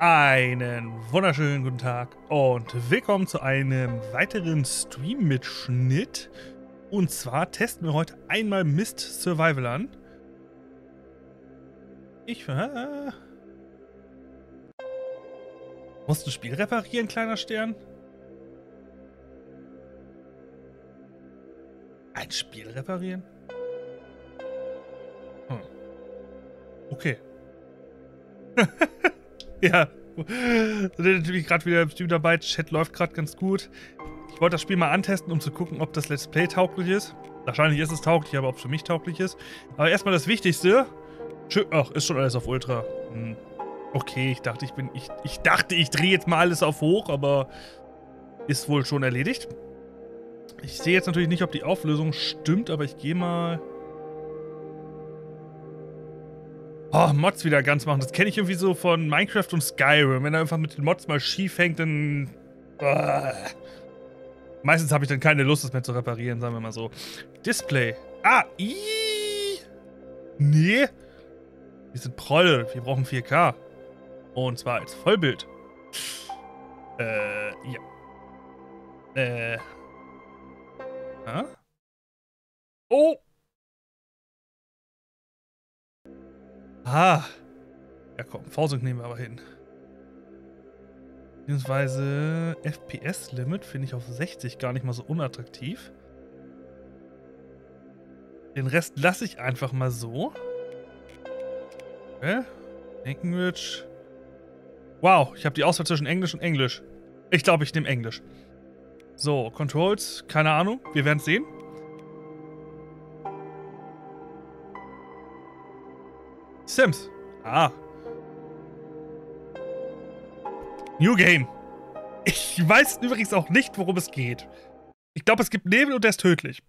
Einen wunderschönen guten Tag und willkommen zu einem weiteren Stream-Mitschnitt. Und zwar testen wir heute einmal Mist Survival an. Ich äh, muss ein Spiel reparieren, kleiner Stern. Ein Spiel reparieren? Hm. Okay. ja. Natürlich gerade wieder im Stream dabei. Chat läuft gerade ganz gut. Ich wollte das Spiel mal antesten, um zu gucken, ob das Let's Play tauglich ist. Wahrscheinlich ist es tauglich, aber ob es für mich tauglich ist. Aber erstmal das Wichtigste. Ach, ist schon alles auf Ultra. Hm. Okay, ich dachte, ich bin. Ich, ich dachte, ich drehe jetzt mal alles auf hoch, aber ist wohl schon erledigt. Ich sehe jetzt natürlich nicht, ob die Auflösung stimmt, aber ich gehe mal. Oh, Mods wieder ganz machen. Das kenne ich irgendwie so von Minecraft und Skyrim. Wenn er einfach mit den Mods mal schief hängt, dann. Uh. Meistens habe ich dann keine Lust, das mehr zu reparieren, sagen wir mal so. Display. Ah, ii. Nee. Wir sind Proll. Wir brauchen 4K. Und zwar als Vollbild. Äh, ja. Äh. Hä? Oh! Ah. Ja komm, V-Sync nehmen wir aber hin. Beziehungsweise FPS-Limit finde ich auf 60 gar nicht mal so unattraktiv. Den Rest lasse ich einfach mal so. Okay. Englisch. Wow, ich habe die Auswahl zwischen Englisch und Englisch. Ich glaube, ich nehme Englisch. So, Controls, keine Ahnung. Wir werden es sehen. Sims. Ah. New Game. Ich weiß übrigens auch nicht, worum es geht. Ich glaube, es gibt Nebel und der ist tödlich.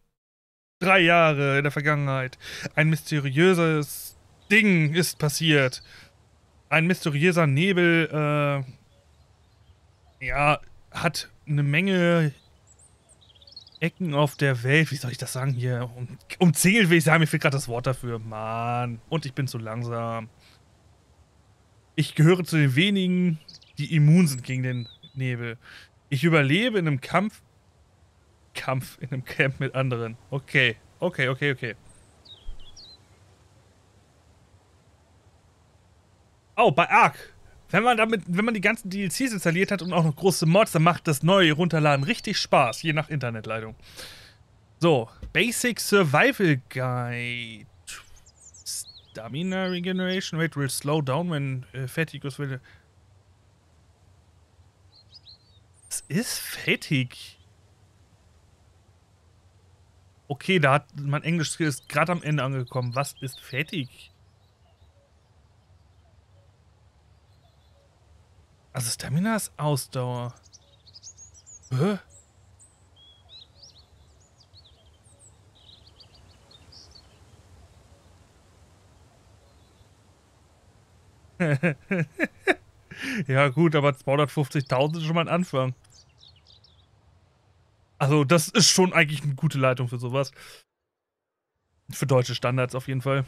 Drei Jahre in der Vergangenheit. Ein mysteriöses Ding ist passiert. Ein mysteriöser Nebel, äh, ja, hat eine Menge Ecken auf der Welt, wie soll ich das sagen hier? Um, umzingelt will ich sagen, mir fehlt gerade das Wort dafür. Mann. Und ich bin zu langsam. Ich gehöre zu den wenigen, die immun sind gegen den Nebel. Ich überlebe in einem Kampf. Kampf in einem Camp mit anderen. Okay. Okay, okay, okay. Oh, bei Ark. Wenn man damit, wenn man die ganzen DLCs installiert hat und auch noch große Mods, dann macht das neue Runterladen richtig Spaß, je nach Internetleitung. So, Basic Survival Guide. Stamina Regeneration Rate will slow down when uh, fatigue will. Was ist Fatigue? Okay, da hat mein Englisch ist gerade am Ende angekommen. Was ist Fatigue? Also Stamina ist Ausdauer. Hä? ja gut, aber 250.000 ist schon mal ein Anfang. Also das ist schon eigentlich eine gute Leitung für sowas. Für deutsche Standards auf jeden Fall.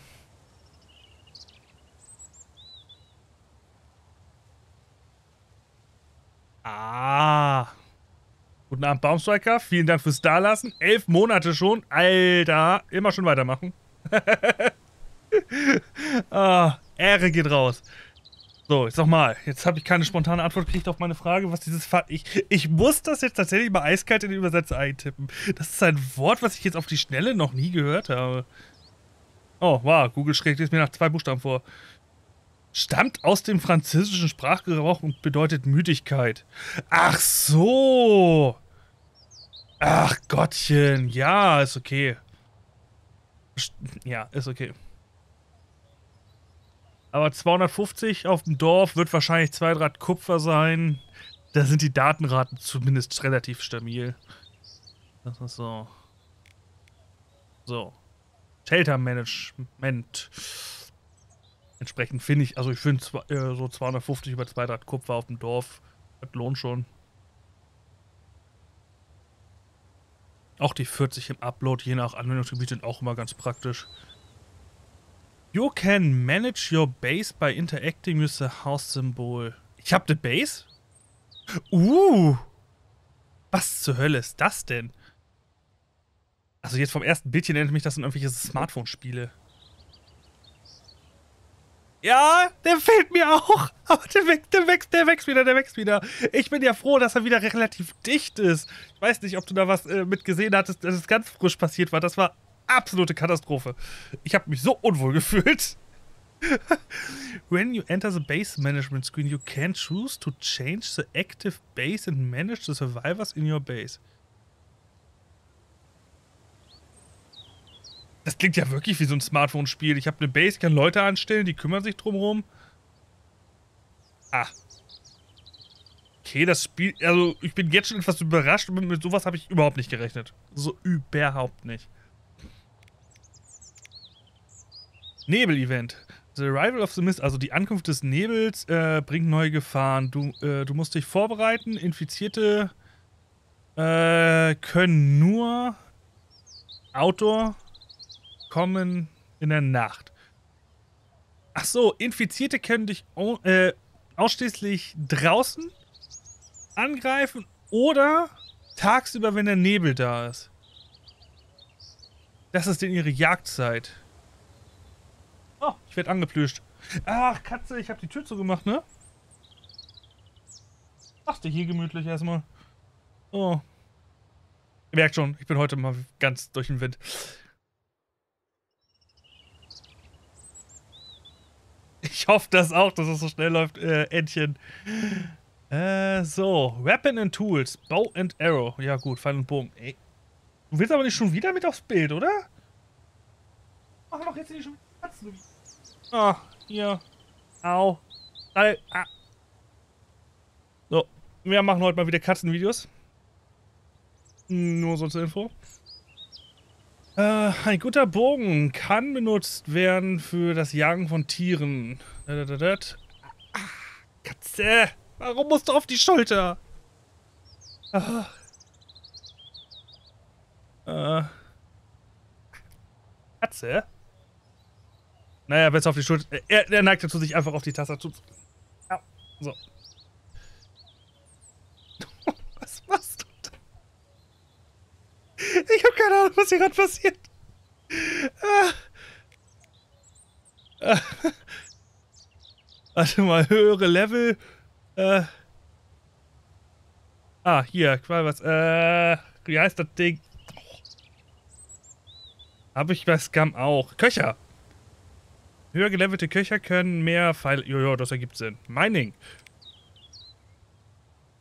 Guten Abend, Baumstriker. Vielen Dank fürs Dalassen. Elf Monate schon. Alter, immer schon weitermachen. ah, Ehre geht raus. So, ich sag mal, jetzt habe ich keine spontane Antwort gekriegt auf meine Frage, was dieses Fa ich, ich muss das jetzt tatsächlich mal eiskalt in den Übersetzer eintippen. Das ist ein Wort, was ich jetzt auf die Schnelle noch nie gehört habe. Oh, wow, Google schlägt es mir nach zwei Buchstaben vor stammt aus dem französischen Sprachgebrauch und bedeutet Müdigkeit. Ach so. Ach Gottchen. Ja, ist okay. Ja, ist okay. Aber 250 auf dem Dorf wird wahrscheinlich 2 Grad Kupfer sein. Da sind die Datenraten zumindest relativ stabil. Das ist so. So. Shelter Management. Entsprechend finde ich, also ich finde äh, so 250 über 2 Draht Kupfer auf dem Dorf, das lohnt schon. Auch die 40 im Upload, je nach Anwendungsgebiet, sind auch immer ganz praktisch. You can manage your base by interacting with the house symbol. Ich habe eine Base? Uh. Was zur Hölle ist das denn? Also jetzt vom ersten Bildchen erinnert mich das an irgendwelche Smartphone-Spiele. Ja, der fehlt mir auch. Aber der wächst, der wächst, der wächst wieder, der wächst wieder. Ich bin ja froh, dass er wieder relativ dicht ist. Ich weiß nicht, ob du da was äh, mit gesehen hattest, dass es ganz frisch passiert war. Das war absolute Katastrophe. Ich habe mich so unwohl gefühlt. When you enter the base management screen, you can choose to change the active base and manage the survivors in your base. Das klingt ja wirklich wie so ein Smartphone-Spiel. Ich habe eine Base, kann Leute anstellen, die kümmern sich drumherum. Ah. Okay, das Spiel. Also, ich bin jetzt schon etwas überrascht und mit sowas habe ich überhaupt nicht gerechnet. So überhaupt nicht. Nebel-Event. The Arrival of the Mist, also die Ankunft des Nebels, äh, bringt neue Gefahren. Du, äh, du musst dich vorbereiten. Infizierte äh, können nur Outdoor kommen in der Nacht. Ach so, Infizierte können dich äh, ausschließlich draußen angreifen oder tagsüber, wenn der Nebel da ist. Das ist denn ihre Jagdzeit. Oh, ich werde angeplüscht. Ach, Katze, ich habe die Tür zugemacht, ne? Machst du hier gemütlich erstmal. Oh. Ihr merkt schon, ich bin heute mal ganz durch den Wind. Ich hoffe das auch, dass es so schnell läuft, äh, Entchen. Äh, so. Weapon and Tools. Bow and Arrow. Ja gut, Pfeil und Bogen. Ey. Du willst aber nicht schon wieder mit aufs Bild, oder? Mach doch jetzt nicht schon wieder. Ah, hier. Au. All, ah. So. Wir machen heute mal wieder Katzenvideos. Nur so zur Info. Äh, ein guter Bogen kann benutzt werden für das Jagen von Tieren. Ah, Katze! Warum musst du auf die Schulter? Ah. Äh. Katze? Naja, besser auf die Schulter. Er, er neigt dazu, sich einfach auf die Tastatur zu. Ja, so. Was machst du da? Ich habe keine Ahnung, was hier gerade passiert. Ah. Ah. Warte mal, höhere Level. Äh. Ah, hier, qual was. Äh, wie heißt das Ding? Habe ich bei Scam auch. Köcher. Höher gelevelte Köcher können mehr Pfeile. Jojo, das ergibt Sinn. Mining.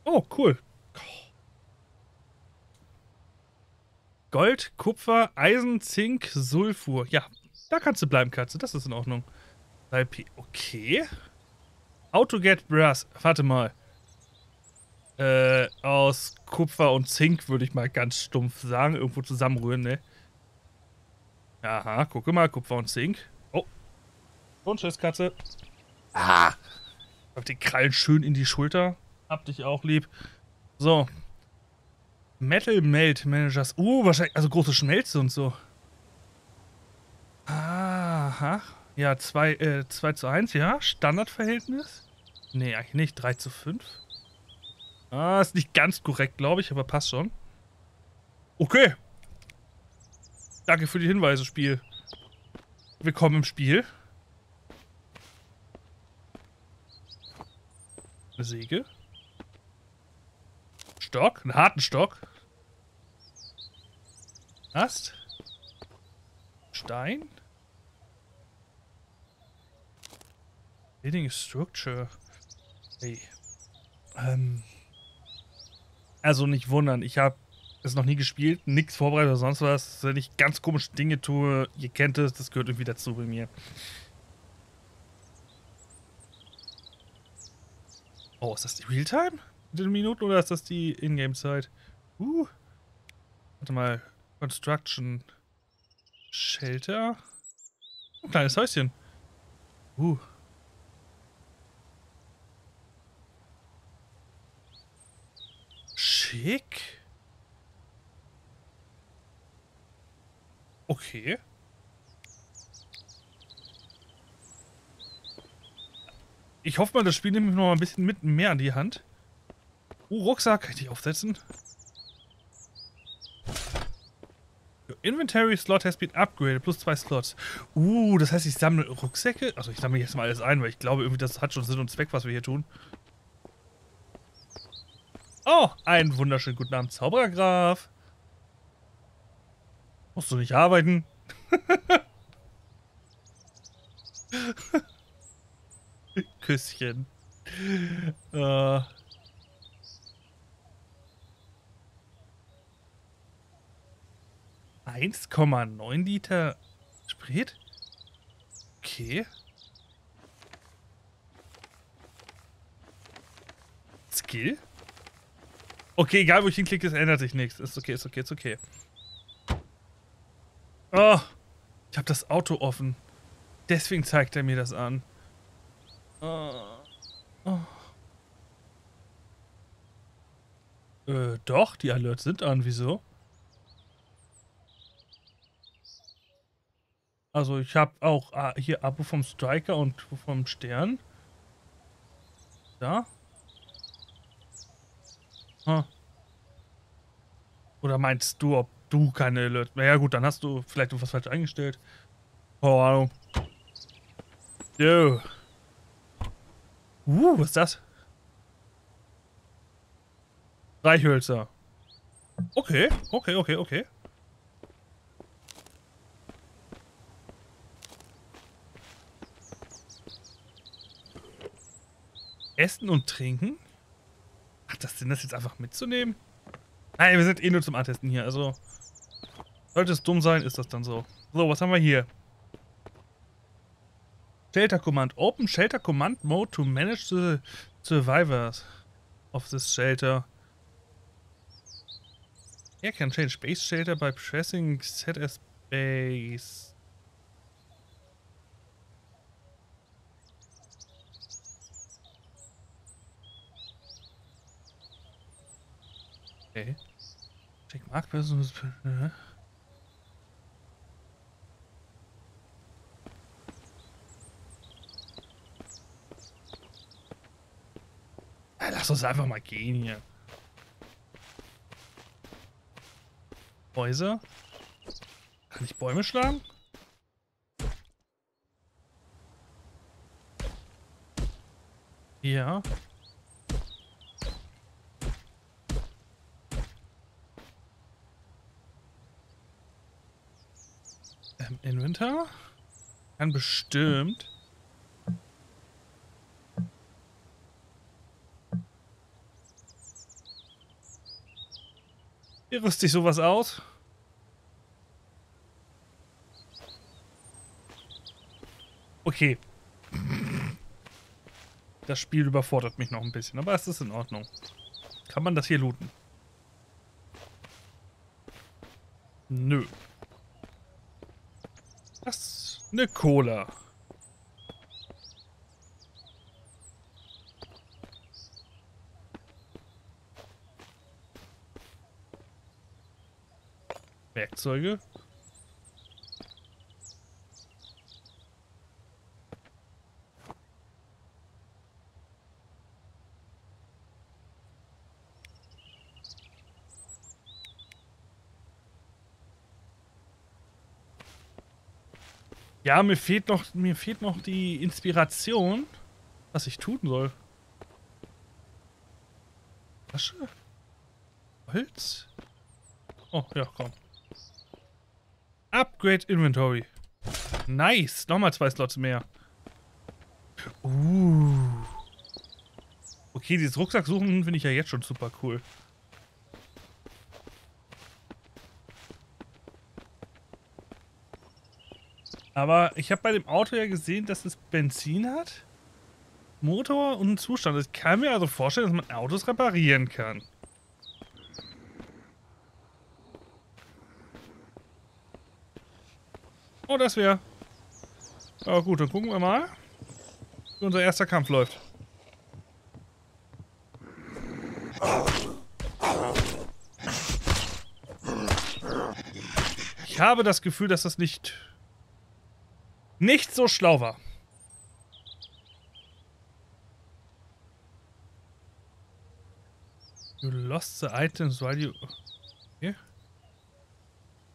Oh, cool. Gold, Kupfer, Eisen, Zink, Sulfur. Ja, da kannst du bleiben, Katze. Das ist in Ordnung. 3P. Okay. Autoget Brass. Warte mal. Äh, aus Kupfer und Zink würde ich mal ganz stumpf sagen. Irgendwo zusammenrühren, ne? Aha, gucke mal. Kupfer und Zink. Oh. Und tschüss, Katze. Ah. Auf die Krallen schön in die Schulter. Hab dich auch lieb. So, Metal Melt Managers. Uh, wahrscheinlich, also große Schmelze und so. Aha. Ja, 2 äh, zwei zu 1, ja. Standardverhältnis? Nee, eigentlich nicht. 3 zu 5. Ah, ist nicht ganz korrekt, glaube ich, aber passt schon. Okay. Danke für die Hinweise, Spiel. Willkommen im Spiel. Eine Säge. Stock, einen harten Stock. Ast. Stein. Building Structure. Hey. Ähm. Also nicht wundern, ich habe es noch nie gespielt, nichts vorbereitet oder sonst was. Wenn ich ganz komische Dinge tue, ihr kennt es, das gehört irgendwie dazu bei mir. Oh, ist das die Realtime? Mit den Minuten oder ist das die Ingame-Zeit? Uh. Warte mal. Construction Shelter. Ein kleines Häuschen. Uh. Schick. Okay. Ich hoffe mal, das Spiel nimmt mich noch ein bisschen mit mehr an die Hand. Oh, Rucksack. Kann ich die aufsetzen? Inventory Slot has been upgraded. Plus zwei Slots. Uh, das heißt, ich sammle Rucksäcke? Also ich sammle jetzt mal alles ein, weil ich glaube, irgendwie das hat schon Sinn und Zweck, was wir hier tun. Oh, einen wunderschönen guten Abend, Zauberergraf. Musst du nicht arbeiten? Küsschen. Äh... Uh. 1,9 Liter Sprit? Okay. Skill? Okay, egal wo ich hinklicke, es ändert sich nichts. Ist okay, ist okay, ist okay. Oh, ich habe das Auto offen. Deswegen zeigt er mir das an. Oh. oh. Äh, doch, die Alerts sind an. Wieso? Also ich habe auch ah, hier Abo vom Striker und vom Stern. Da. Huh. Oder meinst du, ob du keine Alert... Naja gut, dann hast du vielleicht was falsch eingestellt. Oh, Ahnung. Yo. Uh, was ist das? Reichhölzer. Okay, okay, okay, okay. Essen und Trinken? Hat das Sinn, das jetzt einfach mitzunehmen? Nein, wir sind eh nur zum Antesten hier, also... Sollte es dumm sein, ist das dann so. So, was haben wir hier? Shelter Command. Open Shelter Command Mode to manage the survivors of this shelter. Yeah, can change base shelter by pressing set as base. Okay. Check Mark versus. Lass uns einfach mal gehen hier. Häuser? Kann ich Bäume schlagen? Ja. Inventar? Kann bestimmt. Wie rüste ich sowas aus? Okay. Das Spiel überfordert mich noch ein bisschen, aber es ist in Ordnung. Kann man das hier looten? Nö. Ist eine Cola. Werkzeuge. Ja, mir fehlt noch, mir fehlt noch die Inspiration, was ich tun soll. Asche? Holz? Oh, ja, komm. Upgrade Inventory. Nice. Nochmal zwei Slots mehr. Uh. Okay, dieses Rucksack suchen finde ich ja jetzt schon super cool. Aber ich habe bei dem Auto ja gesehen, dass es Benzin hat, Motor und einen Zustand. Ich kann mir also vorstellen, dass man Autos reparieren kann. Oh, das wäre. Ja gut, dann gucken wir mal, wie unser erster Kampf läuft. Ich habe das Gefühl, dass das nicht nicht so schlau war. You lost the items while you... Okay.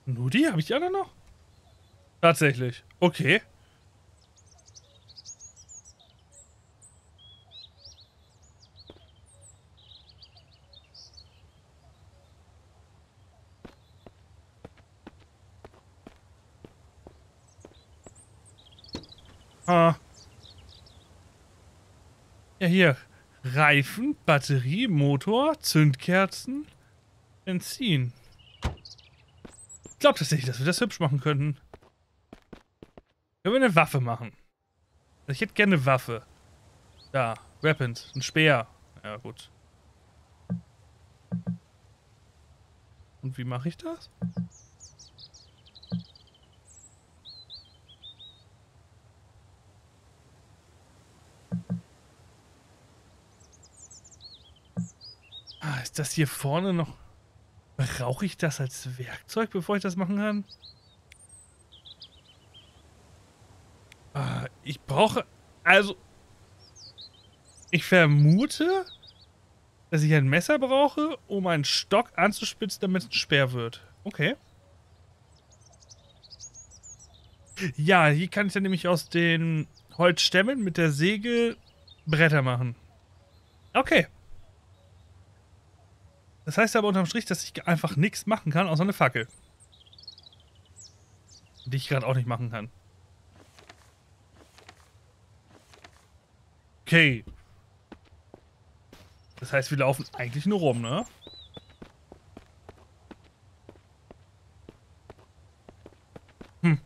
Nur die Habe ich die anderen noch? Tatsächlich. Okay. Ah. Ja, hier. Reifen, Batterie, Motor, Zündkerzen, Benzin. Ich glaube tatsächlich, dass wir das hübsch machen könnten. Können wir eine Waffe machen? Ich hätte gerne eine Waffe. Da, Weapons, ein Speer. Ja, gut. Und wie mache ich das? Das hier vorne noch... Brauche ich das als Werkzeug, bevor ich das machen kann? Ah, ich brauche... Also... Ich vermute, dass ich ein Messer brauche, um einen Stock anzuspitzen, damit es ein Speer wird. Okay. Ja, hier kann ich dann nämlich aus den Holzstämmen mit der Säge Bretter machen. Okay. Das heißt aber unterm Strich, dass ich einfach nichts machen kann, außer eine Fackel. Die ich gerade auch nicht machen kann. Okay. Das heißt, wir laufen eigentlich nur rum, ne? Hm.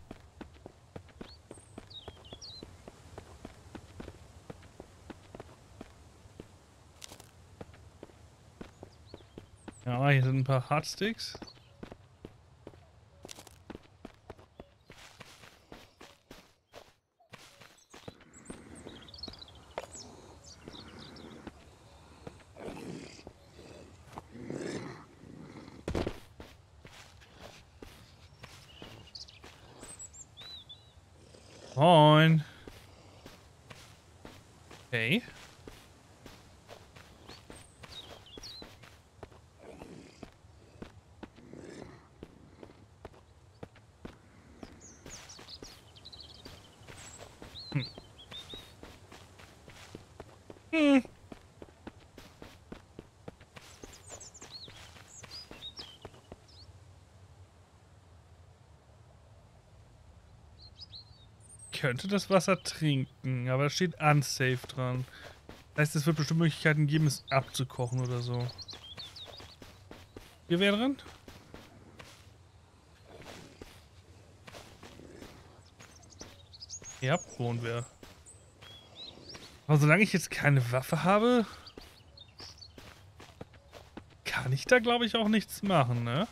Ja, hier sind ein paar Hardsticks. Moin. Okay. Hm. Hm. Könnte das Wasser trinken, aber da steht unsafe dran. Das heißt, es wird bestimmt Möglichkeiten geben, es abzukochen oder so. Hier wäre dran? Ja, wohnen wir. Aber solange ich jetzt keine Waffe habe, kann ich da, glaube ich, auch nichts machen, ne?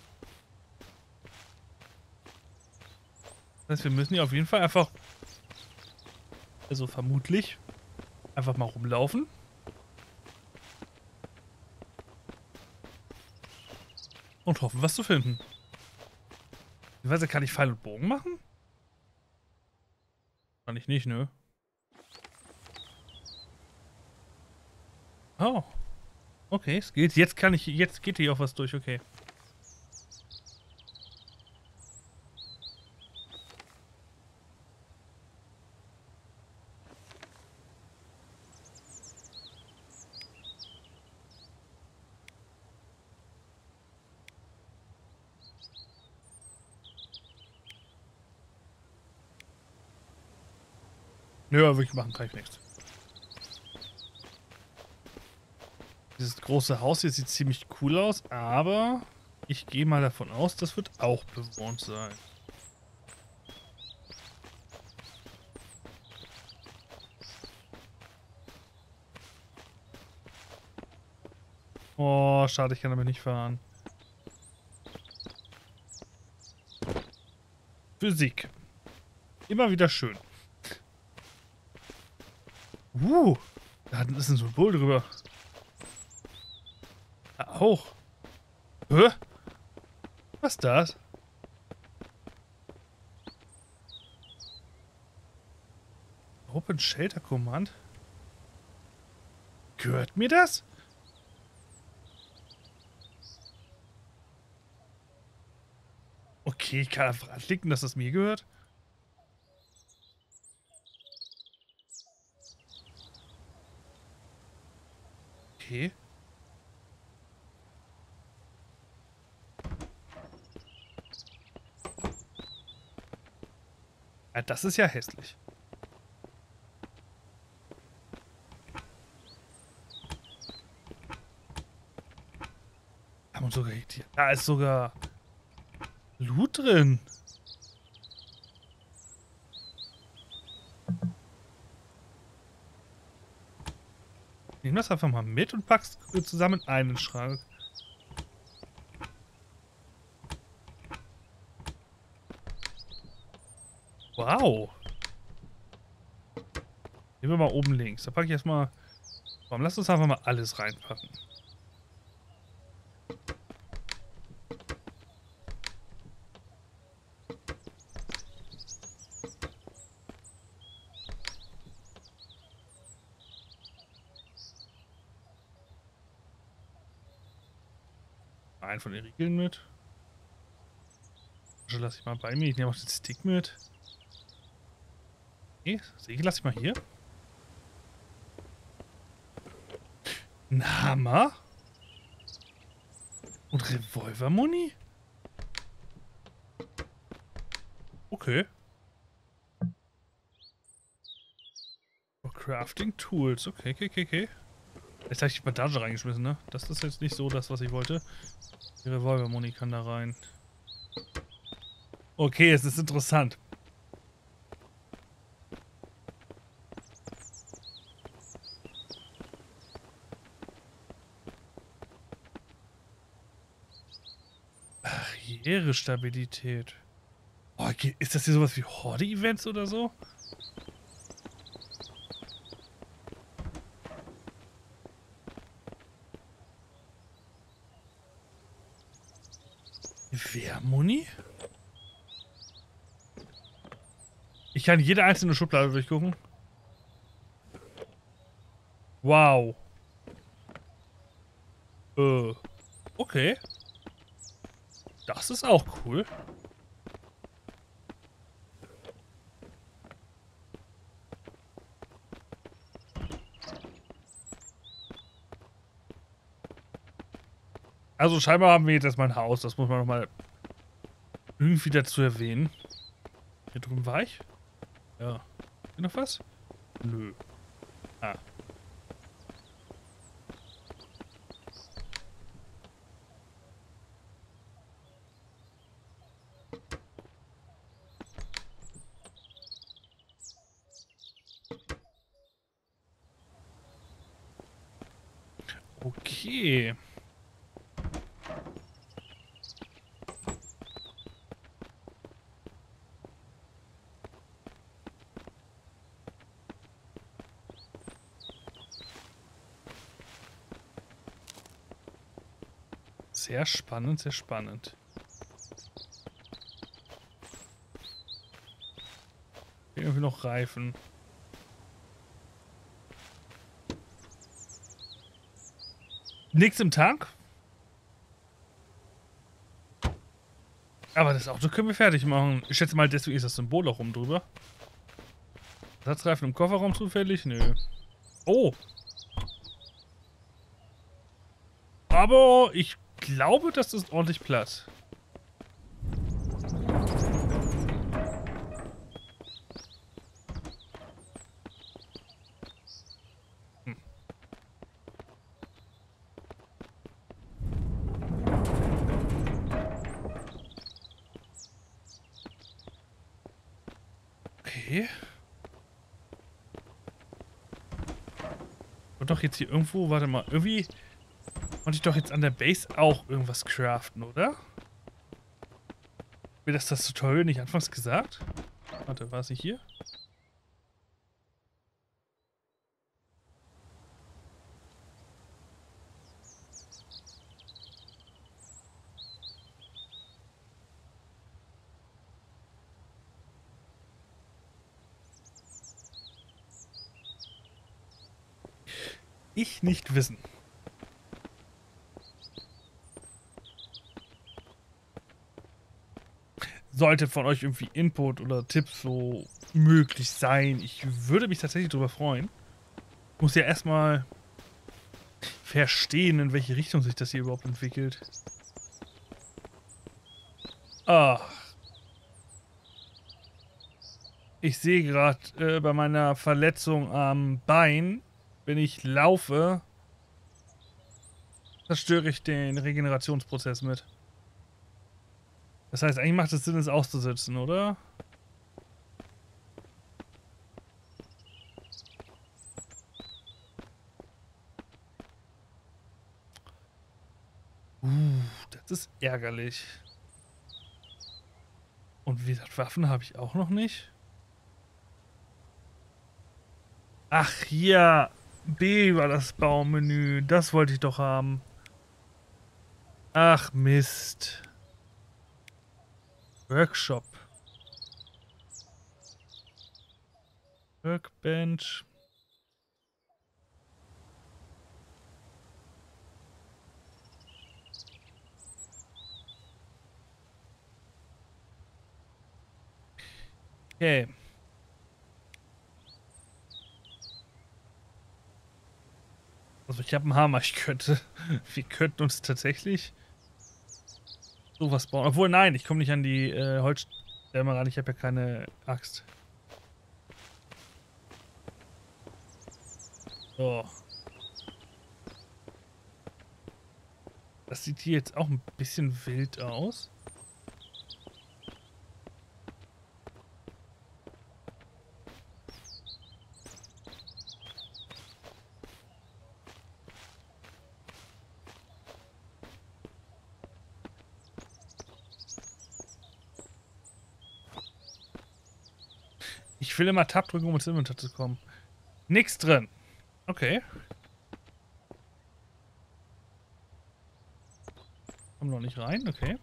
Das heißt, wir müssen hier auf jeden Fall einfach also vermutlich. Einfach mal rumlaufen. Und hoffen, was zu finden. Ich weiß, kann ich Pfeil und Bogen machen? Kann ich nicht, ne? Oh. Okay, es geht. Jetzt kann ich. Jetzt geht hier auch was durch, okay. Aber wirklich machen kann ich nichts. Dieses große Haus hier sieht ziemlich cool aus, aber ich gehe mal davon aus, das wird auch bewohnt sein. Oh, schade, ich kann damit nicht fahren. Physik. Immer wieder schön. Uh, da ist ein Symbol drüber. Da auch. Hä? Was ist das? Open Shelter Command? Gehört mir das? Okay, ich kann einfach anklicken, dass das mir gehört. Okay. Ja, das ist ja hässlich. Haben wir sogar hier. Da ist sogar Loot drin. Nimm das einfach mal mit und packst zusammen in einen Schrank. Wow. Nehmen wir mal oben links. Da packe ich erstmal. Warum lass uns einfach mal alles reinpacken? Einen von den Riegeln mit. Also lasse ich mal bei mir. Ich nehme auch den Stick mit. Okay, Segel lasse ich mal hier. Ein Hammer? Und Revolvermuni? Okay. Crafting Tools. Okay, okay, okay, okay. Jetzt habe ich die Bandage reingeschmissen, ne? Das ist jetzt nicht so das, was ich wollte. Die Revolvermuni kann da rein. Okay, es ist interessant. Barriere-Stabilität. Oh, ist das hier sowas wie Horde-Events oder so? Wehrmuni? Ich kann jede einzelne Schublade durchgucken. Wow. Äh. Okay. Das ist auch cool. Also scheinbar haben wir jetzt erstmal ein Haus. Das muss man nochmal irgendwie dazu erwähnen. Hier drüben war ich? Ja. Noch was? Nö. Ah. Okay. Sehr spannend, sehr spannend. Irgendwie noch Reifen. Nichts im Tank. Aber das Auto können wir fertig machen. Ich schätze mal, deswegen ist das Symbol auch rum drüber. Ersatzreifen im Kofferraum zufällig? Nö. Oh. Aber ich glaube, das ist ordentlich Platz. Hm. Und doch jetzt hier irgendwo, warte mal, irgendwie konnte ich doch jetzt an der Base auch irgendwas craften, oder? Wird das das Tutorial nicht anfangs gesagt? Warte, war nicht hier? Ich nicht wissen. Sollte von euch irgendwie Input oder Tipps so möglich sein. Ich würde mich tatsächlich darüber freuen. Ich muss ja erstmal verstehen, in welche Richtung sich das hier überhaupt entwickelt. Ach. Ich sehe gerade äh, bei meiner Verletzung am Bein, wenn ich laufe, zerstöre ich den Regenerationsprozess mit. Das heißt, eigentlich macht es Sinn, es auszusitzen, oder? Uh, das ist ärgerlich. Und wie gesagt, Waffen habe ich auch noch nicht. Ach, hier. B war das Baumenü. Das wollte ich doch haben. Ach, Mist. Workshop. Workbench. Okay. Also ich habe einen Hammer, ich könnte. Wir könnten uns tatsächlich sowas bauen. Obwohl, nein, ich komme nicht an die äh, Holzstämme ran. Ich habe ja keine Axt. So. Das sieht hier jetzt auch ein bisschen wild aus. Ich will immer Tab drücken, um ins Inventar zu kommen. Nix drin. Okay. Komm noch nicht rein, okay.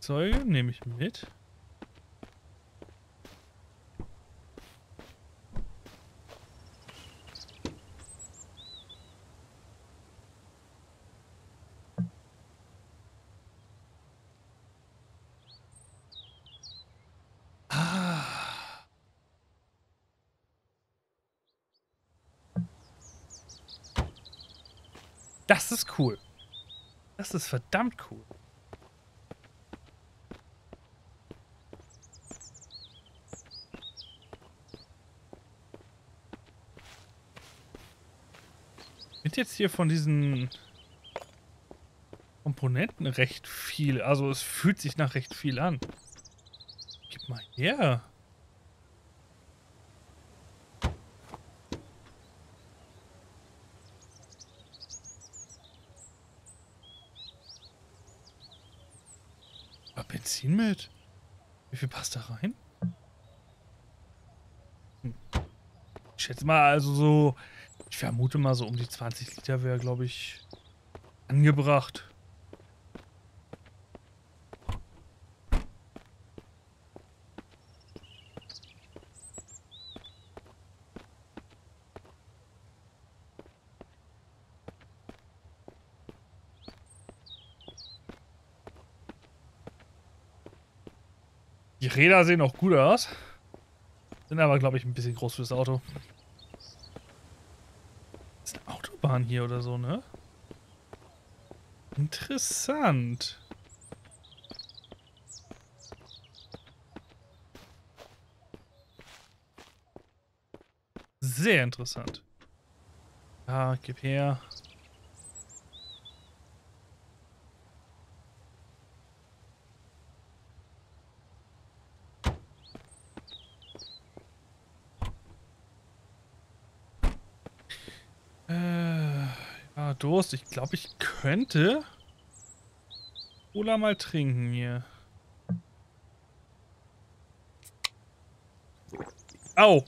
Zeuge nehme ich mit. Das ist cool. Das ist verdammt cool. Sind jetzt hier von diesen Komponenten recht viel. Also es fühlt sich nach recht viel an. Gib mal her. Benzin mit? Wie viel passt da rein? Hm. Ich schätze mal, also so, ich vermute mal so um die 20 Liter wäre, glaube ich, angebracht. Die Räder sehen auch gut aus. Sind aber, glaube ich, ein bisschen groß fürs Auto. Das Autobahn hier oder so, ne? Interessant. Sehr interessant. Ja, gib her. Durst. Ich glaube, ich könnte Cola mal trinken hier. Au!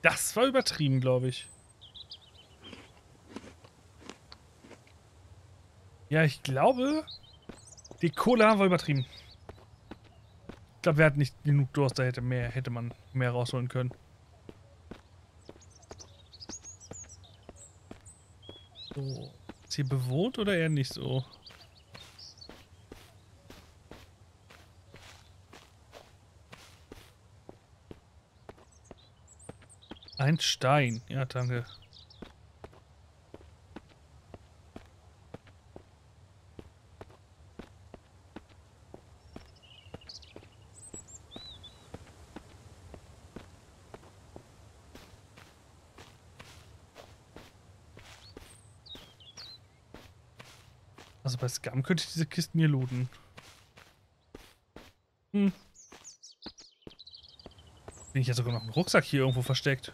Das war übertrieben, glaube ich. Ja, ich glaube, die Cola war übertrieben. Ich glaube, wir hatten nicht genug Durst, da hätte mehr, hätte man mehr rausholen können. So. Ist hier bewohnt oder eher nicht so? Ein Stein. Ja, danke. Also bei Scum könnte ich diese Kisten hier looten. Hm. Bin ich ja sogar noch einen Rucksack hier irgendwo versteckt.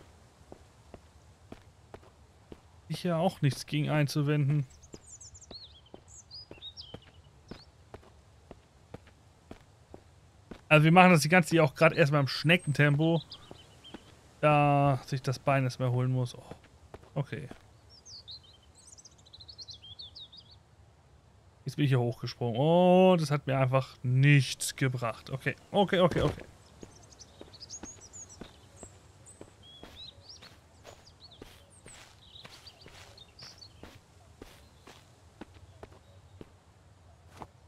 Ich ja auch nichts gegen einzuwenden. Also wir machen das die ganze hier auch gerade erstmal im Schneckentempo. Da sich das Bein erstmal holen muss. Oh. Okay. Jetzt bin ich hier hochgesprungen. Oh, das hat mir einfach nichts gebracht. Okay, okay, okay, okay.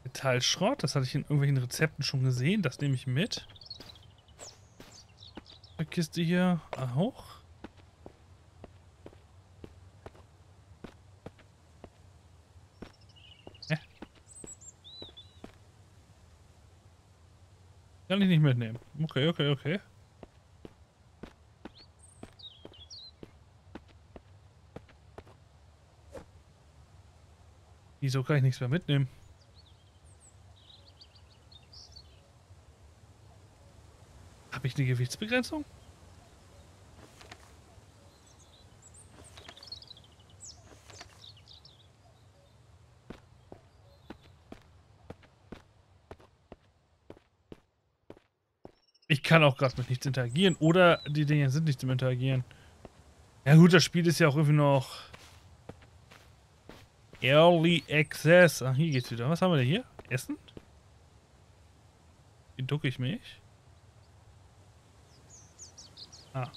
Metallschrott, das hatte ich in irgendwelchen Rezepten schon gesehen. Das nehme ich mit. Kiste hier ah, Kann ich nicht mitnehmen. Okay, okay, okay. Wieso kann ich nichts mehr mitnehmen? Habe ich eine Gewichtsbegrenzung? Ich kann auch gerade mit nichts interagieren. Oder die Dinge sind nicht zum Interagieren. Ja gut, das Spiel ist ja auch irgendwie noch Early Access. Ach, hier geht's wieder. Was haben wir denn hier? Essen? Wie ducke ich mich? Ah.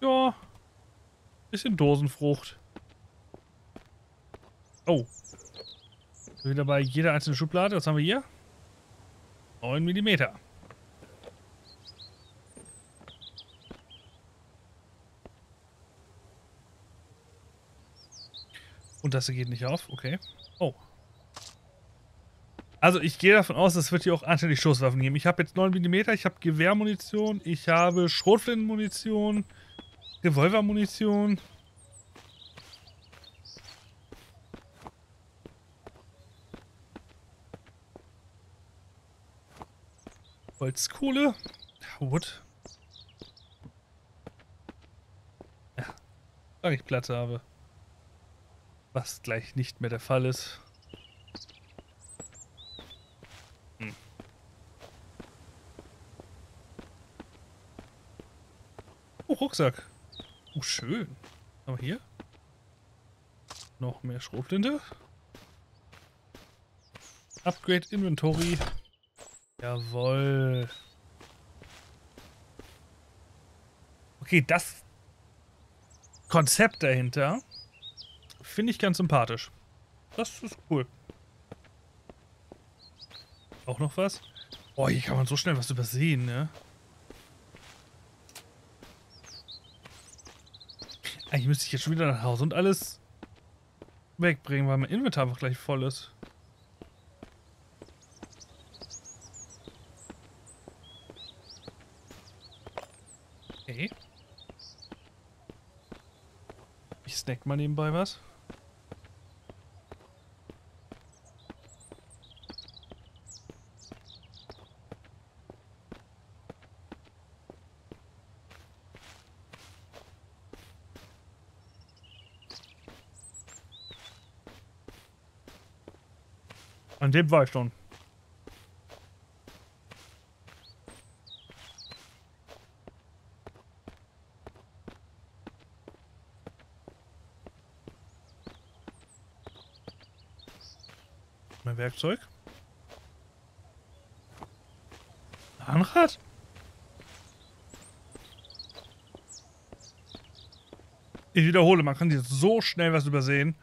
Ja. Bisschen Dosenfrucht. Oh. Wieder bei jeder einzelnen Schublade. Was haben wir hier? 9 mm. Und das geht nicht auf, okay. Oh. Also ich gehe davon aus, es wird hier auch anständig Schusswaffen geben. Ich habe jetzt 9 mm, ich habe Gewehrmunition, ich habe Schrotflintenmunition, Revolvermunition. Holzkohle. Wood. Ja, weil ich Platz habe. Was gleich nicht mehr der Fall ist. Hm. Oh, Rucksack. Oh, schön. Aber hier? Noch mehr Schrotflinte. Upgrade Inventory. Jawoll. Okay, das Konzept dahinter finde ich ganz sympathisch. Das ist cool. Auch noch was? Oh, hier kann man so schnell was übersehen, ne? Eigentlich müsste ich jetzt schon wieder nach Hause und alles wegbringen, weil mein Inventar einfach gleich voll ist. Okay. Ich snack mal nebenbei was. An dem war ich schon. Werkzeug. Anrad? Ich wiederhole, man kann hier so schnell was übersehen.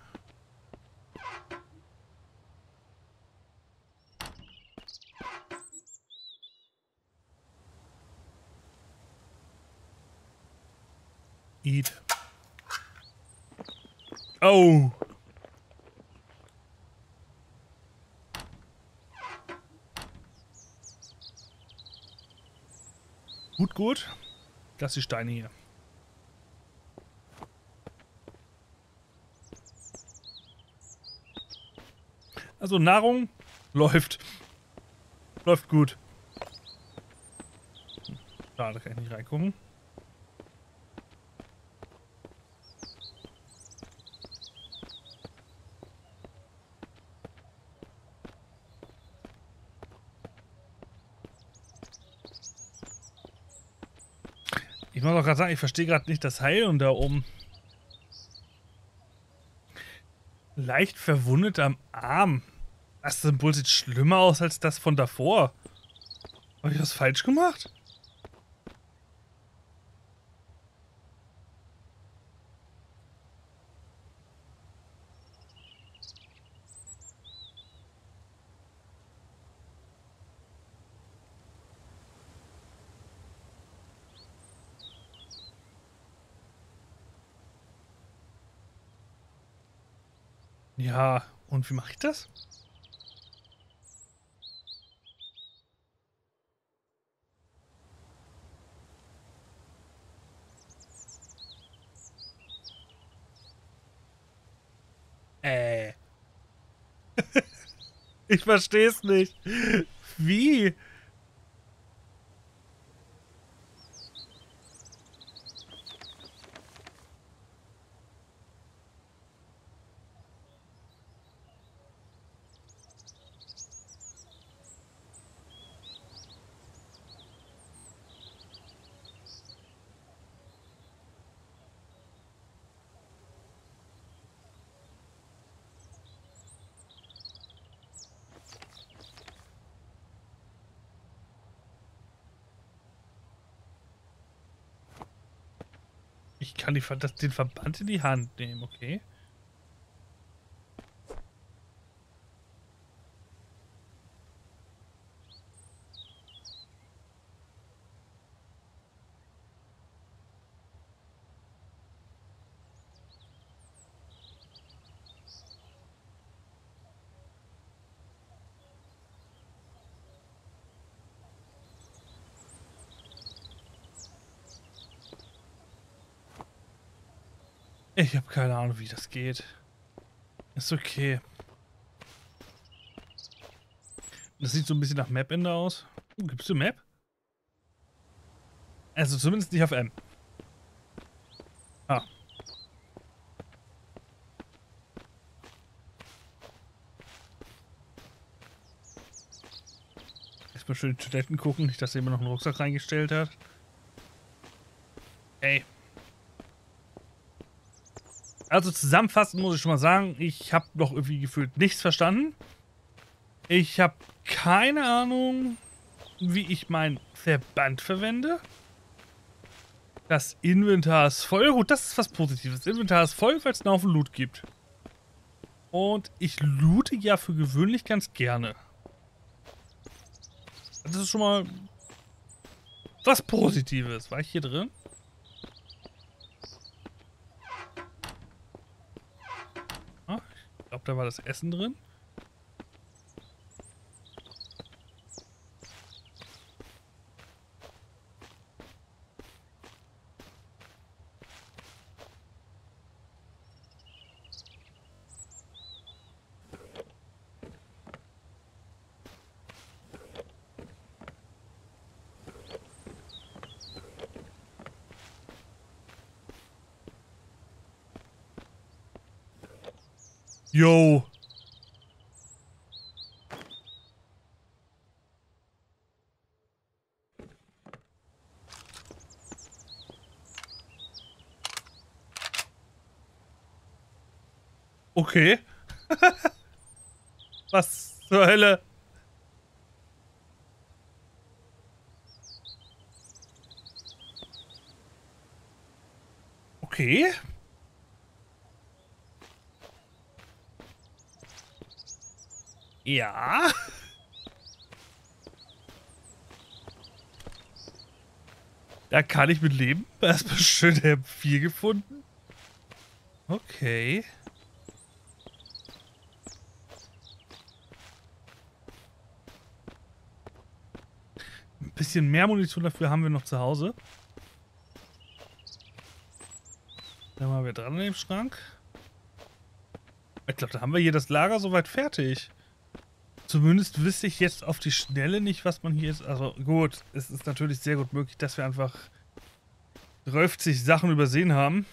Eat. Oh. Gut, gut. Lass die Steine hier. Also Nahrung läuft. Läuft gut. Schade, kann ich nicht reingucken. Gerade sagen, ich verstehe gerade nicht das Heilen da oben. Leicht verwundet am Arm. Das Symbol sieht schlimmer aus als das von davor. Habe ich was falsch gemacht? Ja, und wie mache ich das? Äh. ich verstehe es nicht. Wie? Ich kann die, das, den Verband in die Hand nehmen, okay. Ich habe keine Ahnung, wie das geht. Ist okay. Das sieht so ein bisschen nach Map-Ende aus. Uh, gibst du Map? Also zumindest nicht auf M. Ah. Erstmal schön die Toiletten gucken, nicht, dass er immer noch einen Rucksack reingestellt hat. Ey. Also zusammenfassend muss ich schon mal sagen, ich habe noch irgendwie gefühlt nichts verstanden. Ich habe keine Ahnung, wie ich mein Verband verwende. Das Inventar ist voll. Gut, das ist was Positives. Das Inventar ist voll, weil es einen Haufen Loot gibt. Und ich loote ja für gewöhnlich ganz gerne. Das ist schon mal was Positives. War ich hier drin? glaube, da war das Essen drin. Yo. Okay. Was zur Hölle? Okay. Da kann ich mit leben. Erstmal schön M4 gefunden. Okay. Ein bisschen mehr Munition dafür haben wir noch zu Hause. Dann haben wir dran an dem Schrank. Ich glaube, da haben wir hier das Lager soweit fertig. Zumindest wüsste ich jetzt auf die Schnelle nicht, was man hier ist. Also gut, es ist natürlich sehr gut möglich, dass wir einfach 30 Sachen übersehen haben.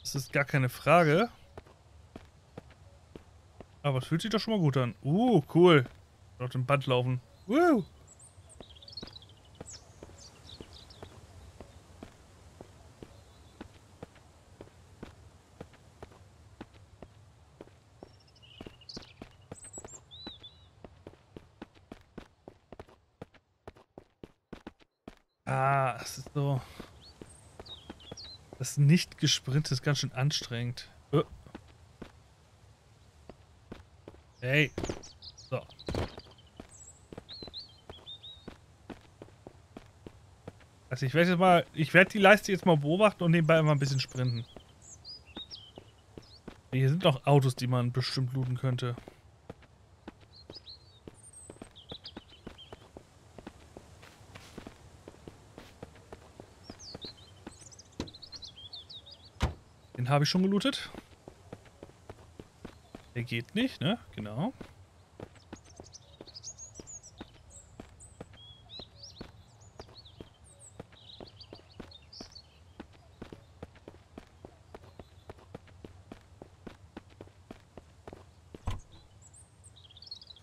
Das ist gar keine Frage. Aber es fühlt sich doch schon mal gut an. Uh, cool. Auf dem Band laufen. Uh. Ah, es ist so. Das nicht gesprintet ist ganz schön anstrengend. Oh. Hey. So. Also ich werde jetzt mal, ich werde die Leiste jetzt mal beobachten und nebenbei mal ein bisschen sprinten. Hier sind noch Autos, die man bestimmt looten könnte. Habe ich schon gelootet. Der geht nicht, ne? Genau.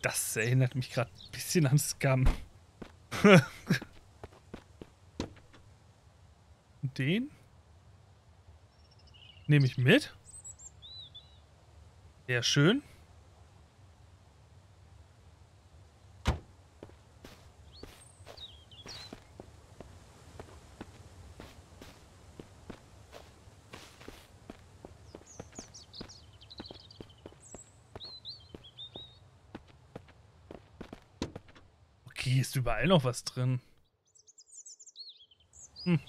Das erinnert mich gerade ein bisschen an Scum. Den? Nehme ich mit. Sehr schön. Okay, ist überall noch was drin. Hm.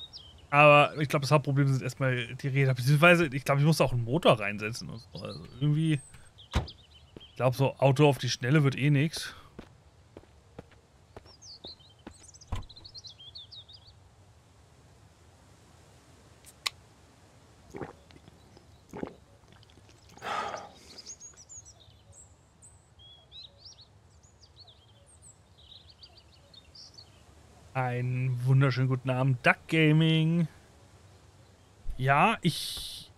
Aber ich glaube, das Hauptproblem sind erstmal die Räder. Beziehungsweise, ich glaube, ich muss auch einen Motor reinsetzen. So. Also irgendwie. Ich glaube, so Auto auf die Schnelle wird eh nichts. Wunderschönen guten Abend, Duck Gaming. Ja, ich.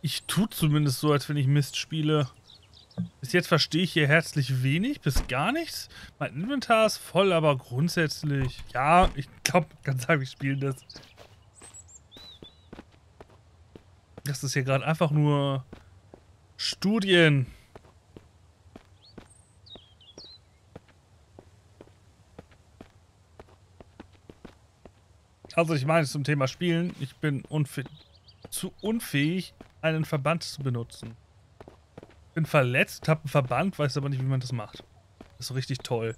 Ich tue zumindest so, als wenn ich Mist spiele. Bis jetzt verstehe ich hier herzlich wenig, bis gar nichts. Mein Inventar ist voll, aber grundsätzlich. Ja, ich glaube, ganz sagen, ich spiele das. Das ist hier gerade einfach nur Studien. Also ich meine zum Thema Spielen, ich bin zu unfähig, einen Verband zu benutzen. Bin verletzt, hab einen Verband, weiß aber nicht, wie man das macht. Das ist richtig toll.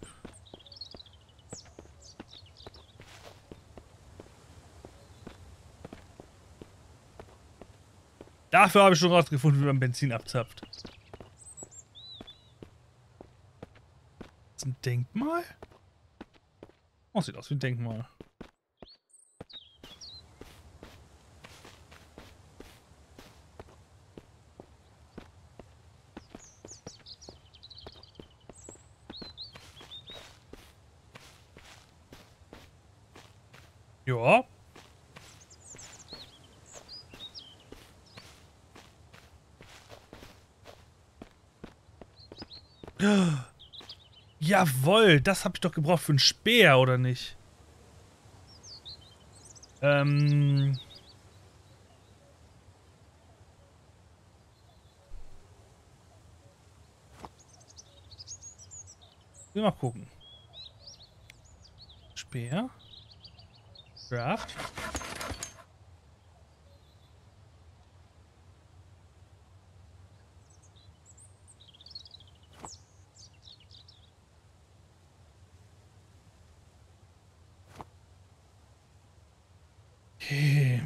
Dafür habe ich schon rausgefunden, wie man Benzin abzapft. Das ist ein Denkmal? Oh, sieht aus wie ein Denkmal. Ja. Jawoll, das habe ich doch gebraucht für einen Speer, oder nicht? Ähm... Mal gucken. Speer. Draft. Okay.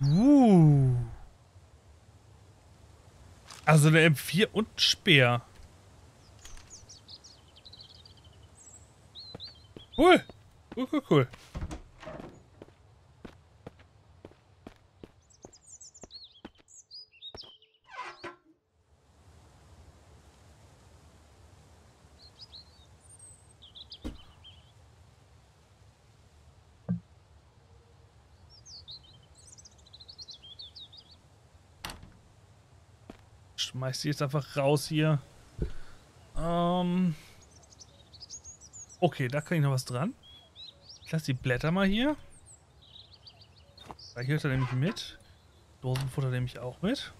Uh. Also eine M4 und ein Speer. Cool. Cool, cool, cool. Schmeiß die jetzt einfach raus hier. Ähm. Okay, da kann ich noch was dran. Ich lasse die Blätter mal hier. Da hielt er nämlich mit. Dosenfutter nehme ich auch mit.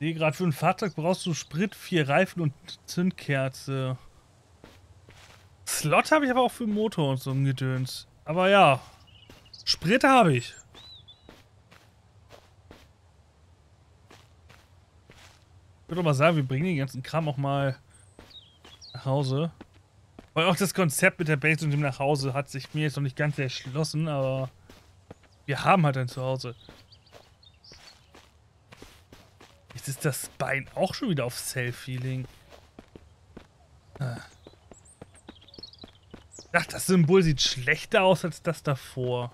Sehe gerade für ein Fahrzeug brauchst du Sprit, vier Reifen und Zündkerze. Slot habe ich aber auch für Motor und so ein Gedöns. Aber ja, Sprit habe ich. Würde mal sagen, wir bringen den ganzen Kram auch mal nach Hause. Weil auch das Konzept mit der Base und dem nach Hause hat sich mir jetzt noch nicht ganz erschlossen, aber wir haben halt ein Zuhause. Jetzt ist das Bein auch schon wieder auf Self-Feeling. Ah. Ach, das Symbol sieht schlechter aus als das davor.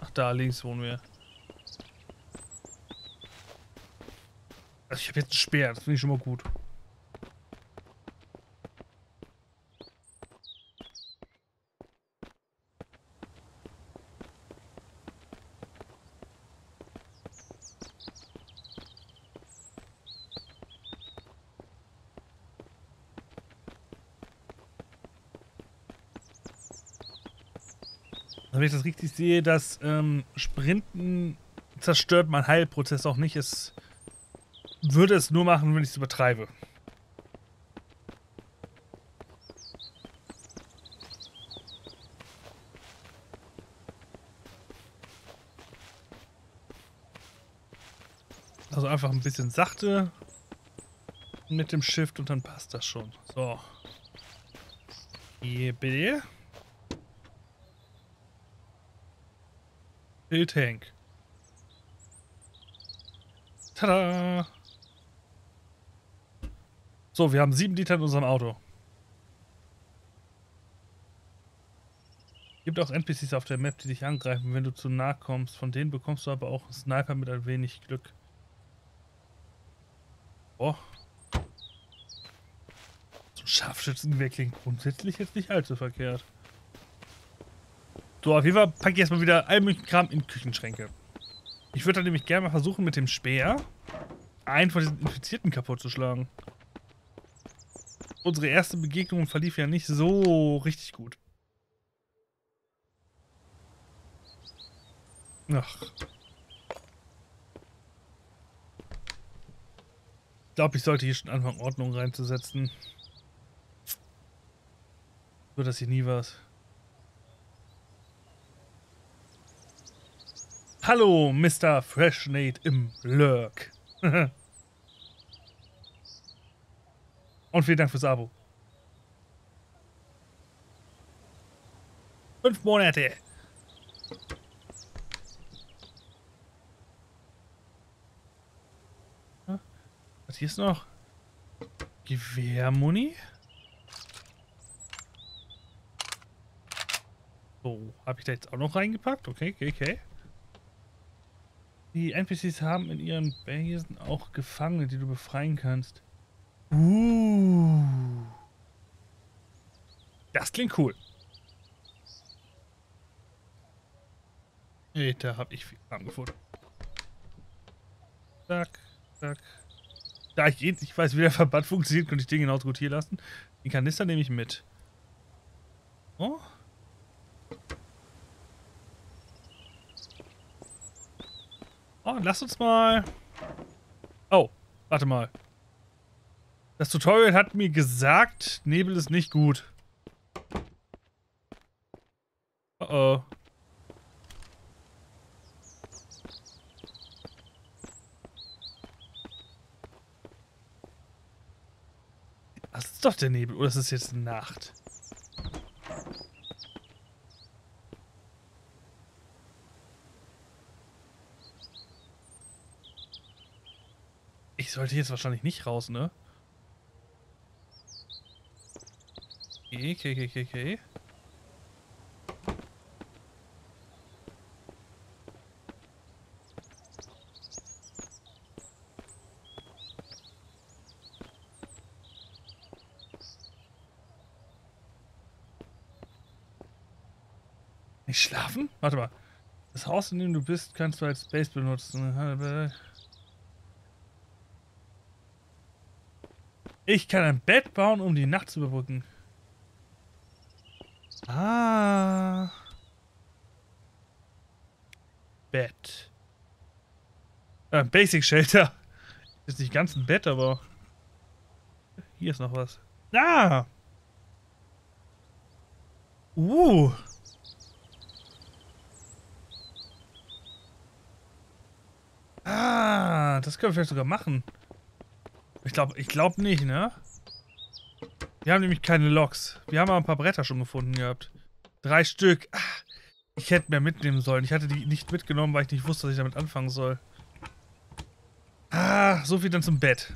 Ach, da links wohnen wir. Ich habe jetzt einen Speer, das finde ich schon mal gut. Wenn ich das richtig sehe, das ähm, Sprinten zerstört mein Heilprozess auch nicht. Es würde es nur machen, wenn ich es übertreibe. Also einfach ein bisschen sachte mit dem Shift und dann passt das schon. So. Hier bitte. Tank. Tada! So, wir haben sieben Liter in unserem Auto. Gibt auch NPCs auf der Map, die dich angreifen, wenn du zu nah kommst. Von denen bekommst du aber auch einen Sniper mit ein wenig Glück. Oh. So ein Scharfschützengewehr klingt grundsätzlich jetzt nicht allzu verkehrt. So, auf jeden Fall packe ich erstmal wieder all möglichen Kram in Küchenschränke. Ich würde dann nämlich gerne mal versuchen, mit dem Speer einen von diesen Infizierten kaputt zu schlagen unsere erste Begegnung verlief ja nicht so richtig gut. Ach. Ich glaube, ich sollte hier schon anfangen, Ordnung reinzusetzen. So, dass hier nie was. Hallo, Mr. Freshnate im Lurk. Und vielen Dank fürs Abo. Fünf Monate. Was hier ist noch? Gewehrmuni? So, habe ich da jetzt auch noch reingepackt? Okay, okay, okay. Die NPCs haben in ihren Basen auch Gefangene, die du befreien kannst. Uh. Das klingt cool. Hey, da habe ich viel Kram gefunden. Zack, zack. Da ich eh nicht weiß, wie der Verband funktioniert, könnte ich den genauso gut hier lassen. Den Kanister nehme ich mit. Oh. Oh, lass uns mal... Oh, warte mal. Das Tutorial hat mir gesagt, Nebel ist nicht gut. Oh oh. Das ist doch der Nebel. Oder ist es jetzt Nacht? Ich sollte jetzt wahrscheinlich nicht raus, ne? Okay, okay, okay, okay. Nicht schlafen? Warte mal. Das Haus, in dem du bist, kannst du als Base benutzen. Ich kann ein Bett bauen, um die Nacht zu überbrücken. Ah. Bett. Äh, Basic Shelter. Ist nicht ganz ein Bett, aber... Hier ist noch was. Ah! Uh. Ah, das können wir vielleicht sogar machen. Ich glaube ich glaub nicht, ne? Wir haben nämlich keine Loks. Wir haben aber ein paar Bretter schon gefunden gehabt. Drei Stück. Ach, ich hätte mehr mitnehmen sollen. Ich hatte die nicht mitgenommen, weil ich nicht wusste, dass ich damit anfangen soll. Ah, so viel dann zum Bett.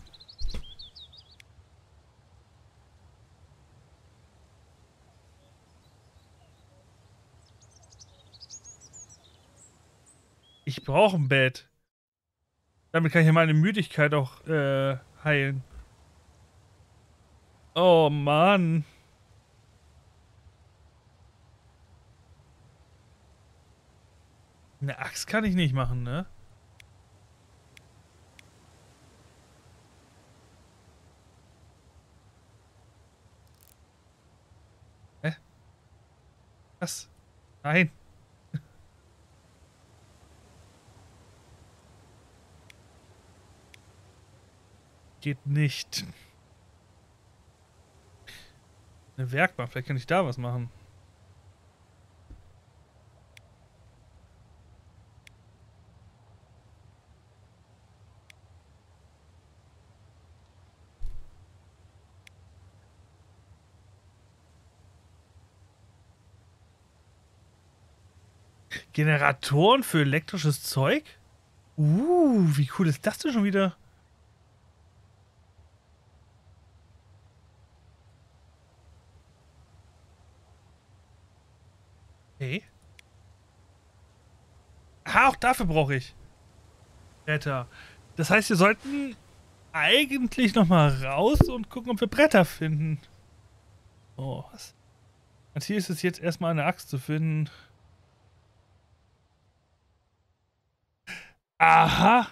Ich brauche ein Bett. Damit kann ich meine Müdigkeit auch äh, heilen. Oh Mann. Eine Axt kann ich nicht machen, ne? Hä? Was? Nein. Geht nicht. Eine Werkbank, vielleicht kann ich da was machen. Generatoren für elektrisches Zeug? Uh, wie cool ist das denn schon wieder? Okay. Ah, auch dafür brauche ich. Bretter. Das heißt, wir sollten eigentlich nochmal raus und gucken, ob wir Bretter finden. Oh, was? Und hier ist es jetzt erstmal eine Axt zu finden. Aha.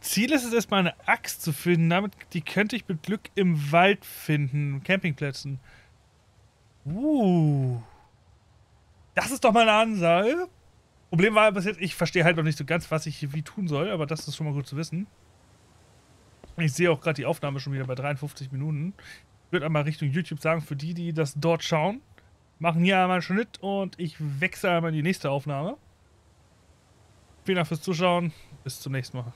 Ziel ist es erstmal eine Axt zu finden. Damit, die könnte ich mit Glück im Wald finden. Campingplätzen. Uh. Das ist doch mal eine Ansage. Problem war bis jetzt, ich verstehe halt noch nicht so ganz, was ich wie tun soll, aber das ist schon mal gut zu wissen. Ich sehe auch gerade die Aufnahme schon wieder bei 53 Minuten. Ich würde einmal Richtung YouTube sagen, für die, die das dort schauen, machen hier einmal einen Schnitt und ich wechsle einmal in die nächste Aufnahme. Vielen Dank fürs Zuschauen. Bis zum nächsten Mal.